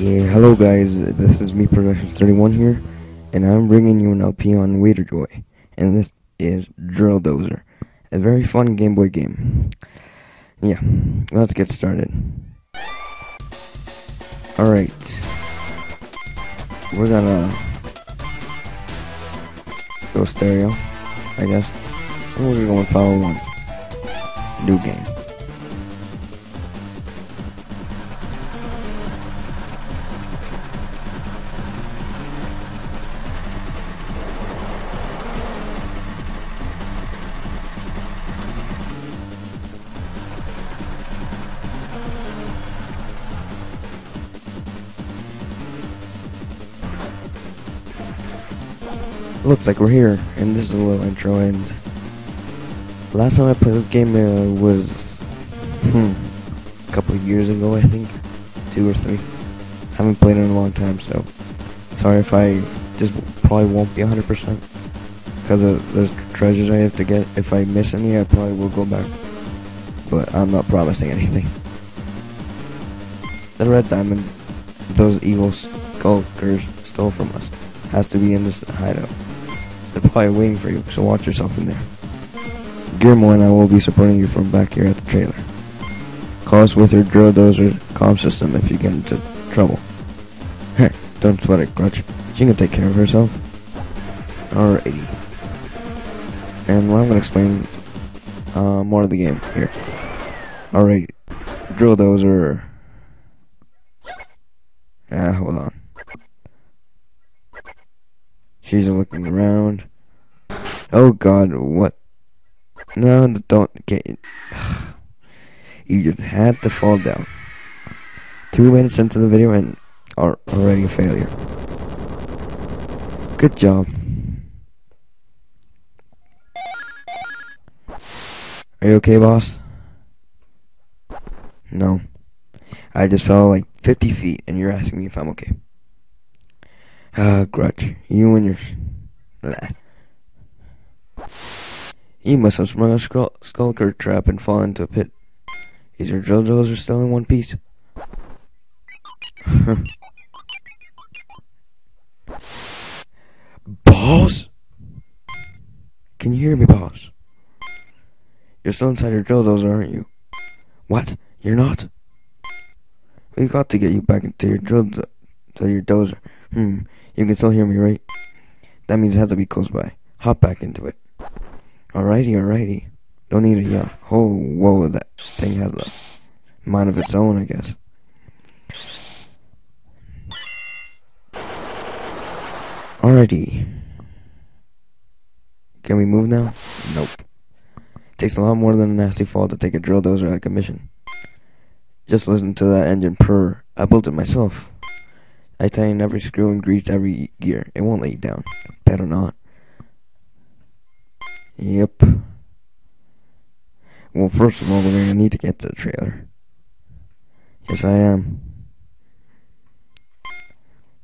Yeah, hello guys, this is me Productions 31 here, and I'm bringing you an LP on WaiterJoy, and this is Drill Dozer, a very fun Game Boy game. Yeah, let's get started. Alright, we're gonna go stereo, I guess, and we're gonna go in file 1, new game. Looks like we're here, and this is a little intro. And last time I played this game uh, was hmm, a couple of years ago, I think, two or three. Haven't played it in a long time, so sorry if I just probably won't be 100% because there's treasures I have to get. If I miss any, I probably will go back, but I'm not promising anything. The red diamond, those evil Skullkers stole from us, has to be in this hideout. They're probably waiting for you, so watch yourself in there. Gilmore and I will be supporting you from back here at the trailer. Call us with your drill dozer comm system if you get into trouble. Hey, don't sweat it, Grudge. She can take care of herself. Alrighty. And well, I'm gonna explain uh, more of the game here. Alright, drill dozer. Ah, hold on. She's looking around. Oh god, what? No, don't get it. You just had to fall down. Two minutes into the video and are already a failure. Good job. Are you okay, boss? No. I just fell like 50 feet and you're asking me if I'm okay. Ah, Grudge, you and your... Blah. You must have sprung a Skullker trap and fallen into a pit. Your drill are still in one piece? boss? Can you hear me, boss? You're still inside your drill dozer, aren't you? What? You're not? We got to get you back into your drill to your dozer. Hmm. You can still hear me, right? That means it has to be close by. Hop back into it. Alrighty, alrighty. Don't need to yell. Oh, whoa, that thing has a mind of its own, I guess. Alrighty. Can we move now? Nope. Takes a lot more than a nasty fall to take a drill dozer out of commission. Just listen to that engine purr. I built it myself. I tighten every screw and grease every gear. It won't let you down. Better not. Yep. Well, first of all, we're gonna need to get to the trailer. Yes, I am.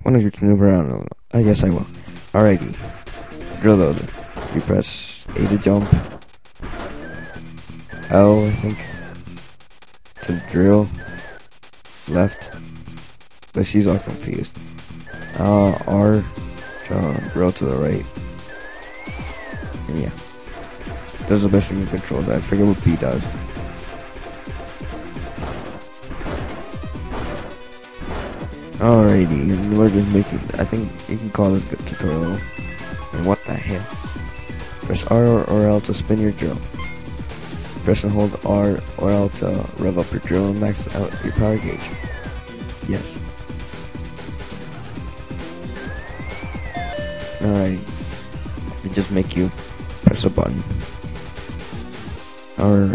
Why don't you move around a little? I guess I will. Alrighty. Drill loader. You press A to jump. L, I think. To drill. Left. But she's all confused. Uh, R. Uh, to the right. And yeah. Are the best thing you control. I forget what B does. Alrighty, we're just making, I think you can call this a tutorial. And what the hell? Press R or L to spin your drill. Press and hold R or L to rev up your drill and max out your power gauge. Yes. Alright. It just make you press a button. Or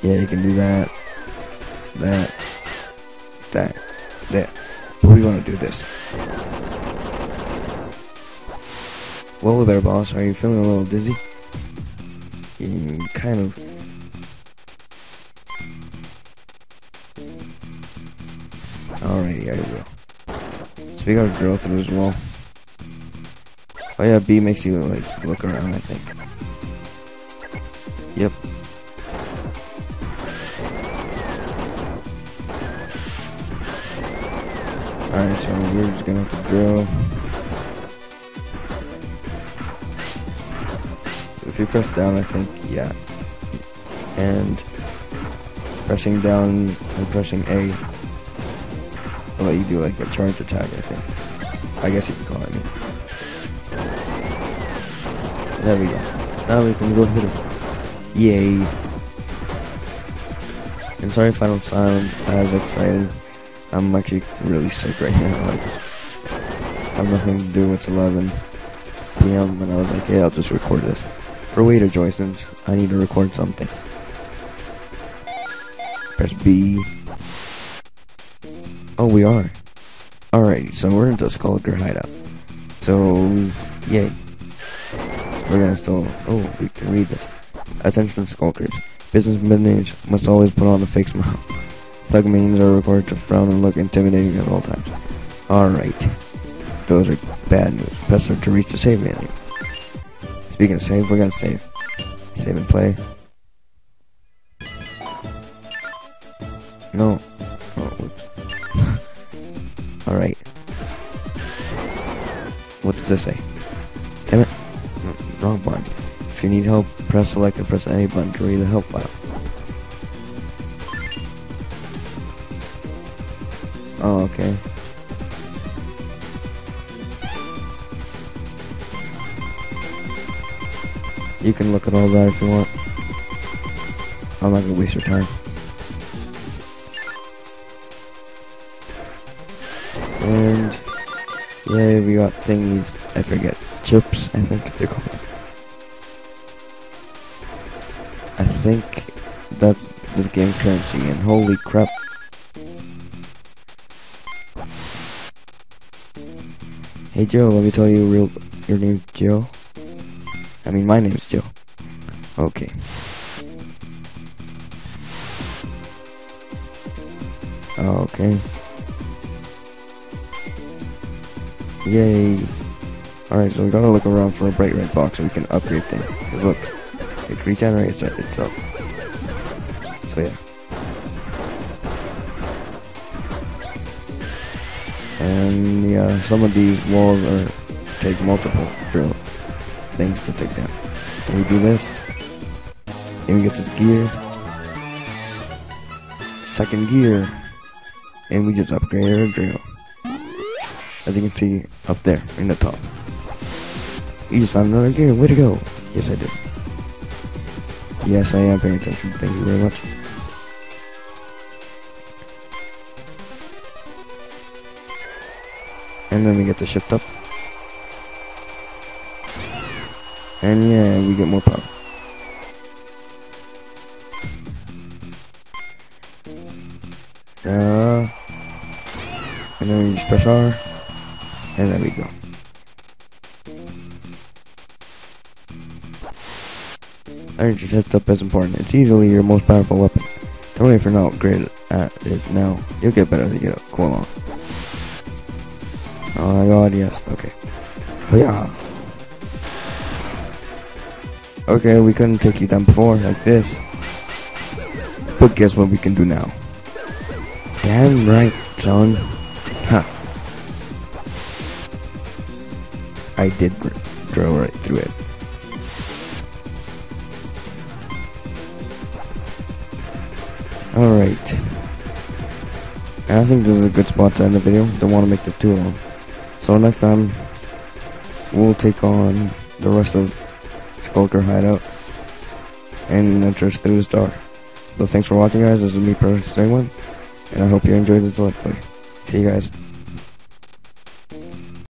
yeah, you can do that, that, that, that. But we want to do this. Whoa there, boss. Are you feeling a little dizzy? You kind of. Alrighty, I will. So we got a drill through as well. Oh yeah, B makes you like look around, I think. Yep. Alright, so we're just gonna have to drill. If you press down, I think, yeah. And pressing down and pressing A will let you do like a charge attack, I think. I guess you can call it. There we go. Now we can go hit him. Yay. And sorry if I don't sound as excited. I'm actually really sick right now. Like, I have nothing to do. It's 11 p.m. and I was like, yeah, I'll just record this. For waiter Joysons, I need to record something. Press B. Oh, we are. Alright, so we're into Skullker Hideout. So, yay. We're gonna still. Oh, we can read this. Attention Skullkers. Business managers must always put on a fake smile. Thug minions are required to frown and look intimidating at all times. Alright. Those are bad news. Press to reach the save menu. Speaking of save, we're gonna save. Save and play. No. Oh, Alright. What does this say? Damn it. Wrong button. If you need help, press select and press A button to read the help file. Oh, okay. You can look at all that if you want. I'm not gonna waste your time. And yeah, we got thingies. I forget chips. I think they're called. Think that's this game currency. And holy crap! Hey Joe, let me tell you real your name's Joe. I mean my name's Joe. Okay. Okay. Yay. Alright, so we gotta look around for a bright red box so we can upgrade things. look, it regenerates it itself. So yeah. And yeah, some of these walls are take multiple drill things to take down. Then we do this. And we get this gear. Second gear. And we just upgrade our drill. As you can see up there in the top. You just found another gear. Way to go. Yes, I did. Yes, I am paying attention. Thank you very much. And then we get the shift up. And yeah, we get more power. Uh, and then we just press R. And there we go. Energy sets up is important. It's easily your most powerful weapon. Don't worry if you're not great at it now. You'll get better as you get go along. Oh my god, yes. Okay. Oh yeah. Okay, we couldn't take you down before like this. But guess what we can do now? Damn right, son. Huh. I did drill right through it. I think this is a good spot to end the video. Don't want to make this too long. So next time, we'll take on the rest of Skullker Hideout and enter through the door. So thanks for watching guys, this is me, Pro One, and I hope you enjoyed this let's play. See you guys.